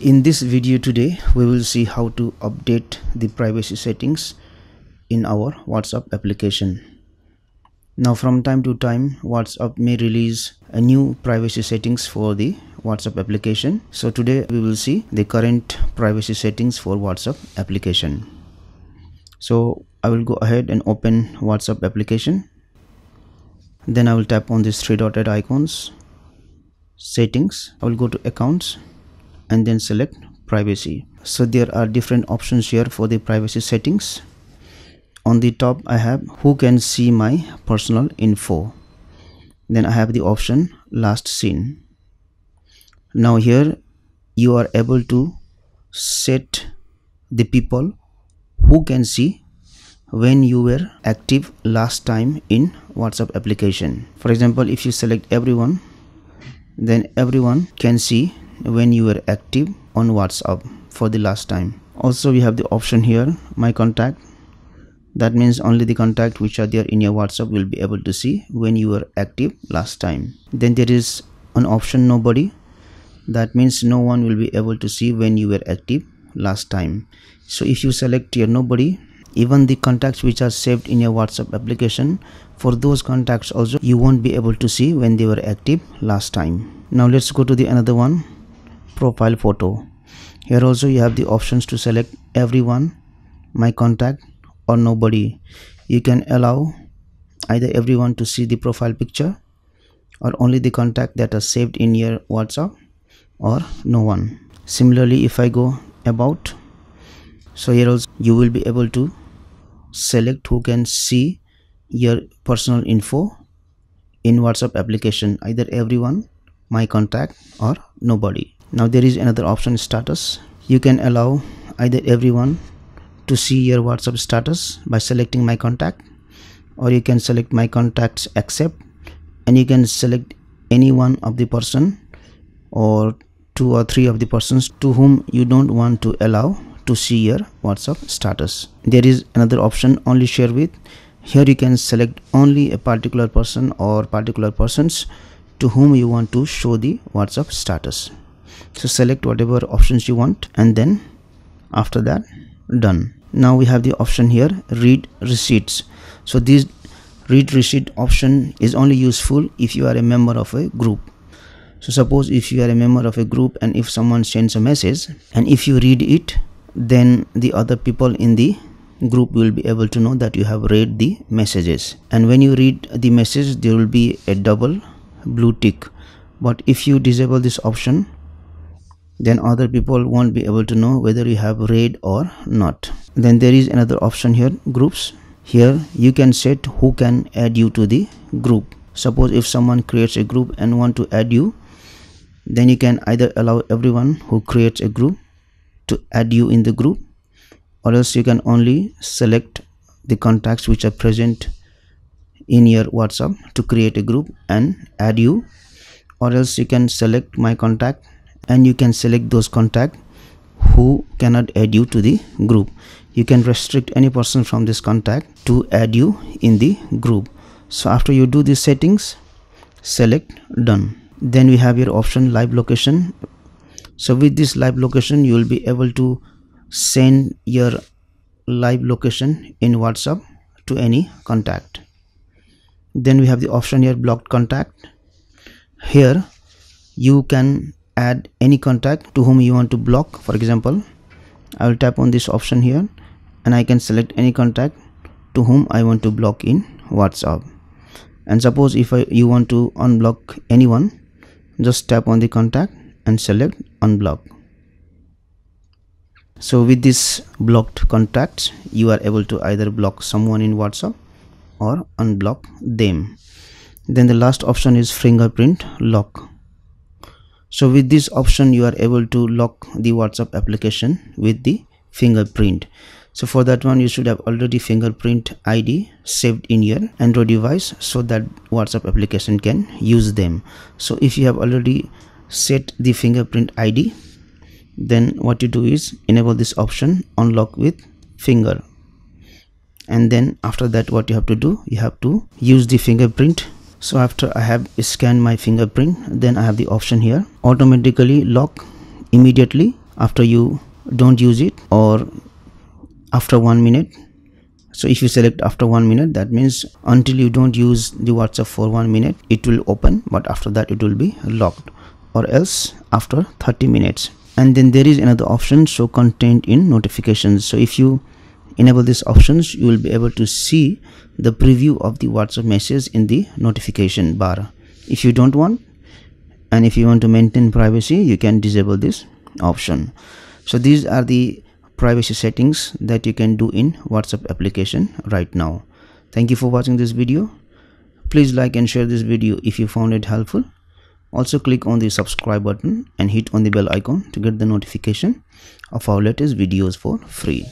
in this video today we will see how to update the privacy settings in our whatsapp application. Now from time to time whatsapp may release a new privacy settings for the whatsapp application. So today we will see the current privacy settings for whatsapp application. So i will go ahead and open whatsapp application. Then i will tap on these three dotted icons. Settings. I will go to accounts and then select privacy. So there are different options here for the privacy settings. On the top i have who can see my personal info. Then i have the option last seen now here you are able to set the people who can see when you were active last time in whatsapp application. For example if you select everyone then everyone can see when you were active on whatsapp for the last time. Also we have the option here my contact. That means only the contact which are there in your whatsapp will be able to see when you were active last time. Then there is an option nobody. That means no one will be able to see when you were active last time. So if you select your nobody even the contacts which are saved in your whatsapp application for those contacts also you won't be able to see when they were active last time. Now let's go to the another one profile photo. Here also you have the options to select everyone my contact or nobody. You can allow either everyone to see the profile picture or only the contact that are saved in your whatsapp or no one. Similarly if i go about so here also you will be able to select who can see your personal info in whatsapp application either everyone my contact or nobody now there is another option status. You can allow either everyone to see your whatsapp status by selecting my contact or you can select my contacts accept and you can select any one of the person or two or three of the persons to whom you don't want to allow to see your whatsapp status. There is another option only share with. Here you can select only a particular person or particular persons to whom you want to show the whatsapp status so select whatever options you want and then after that done. Now we have the option here read receipts. So this read receipt option is only useful if you are a member of a group. So suppose if you are a member of a group and if someone sends a message and if you read it then the other people in the group will be able to know that you have read the messages. And when you read the message there will be a double blue tick. But if you disable this option then other people won't be able to know whether you have read or not. Then there is another option here groups. Here you can set who can add you to the group. Suppose if someone creates a group and want to add you then you can either allow everyone who creates a group to add you in the group or else you can only select the contacts which are present in your whatsapp to create a group and add you or else you can select my contact and you can select those contact who cannot add you to the group. You can restrict any person from this contact to add you in the group. So after you do these settings select done. Then we have your option live location. So with this live location you will be able to send your live location in whatsapp to any contact. Then we have the option here blocked contact. Here you can add any contact to whom you want to block. For example I will tap on this option here and I can select any contact to whom I want to block in WhatsApp. And suppose if I, you want to unblock anyone just tap on the contact and select unblock. So with this blocked contacts you are able to either block someone in whatsapp or unblock them. Then the last option is fingerprint lock so with this option you are able to lock the whatsapp application with the fingerprint. So for that one you should have already fingerprint id saved in your android device so that whatsapp application can use them. So if you have already set the fingerprint id then what you do is enable this option unlock with finger. And then after that what you have to do you have to use the fingerprint so after i have scanned my fingerprint then i have the option here. Automatically lock immediately after you don't use it or after one minute. So if you select after one minute that means until you don't use the whatsapp for one minute it will open but after that it will be locked or else after 30 minutes. And then there is another option show content in notifications. So if you enable these options you will be able to see the preview of the whatsapp message in the notification bar. If you don't want and if you want to maintain privacy you can disable this option. So these are the privacy settings that you can do in whatsapp application right now. Thank you for watching this video. Please like and share this video if you found it helpful. Also click on the subscribe button and hit on the bell icon to get the notification of our latest videos for free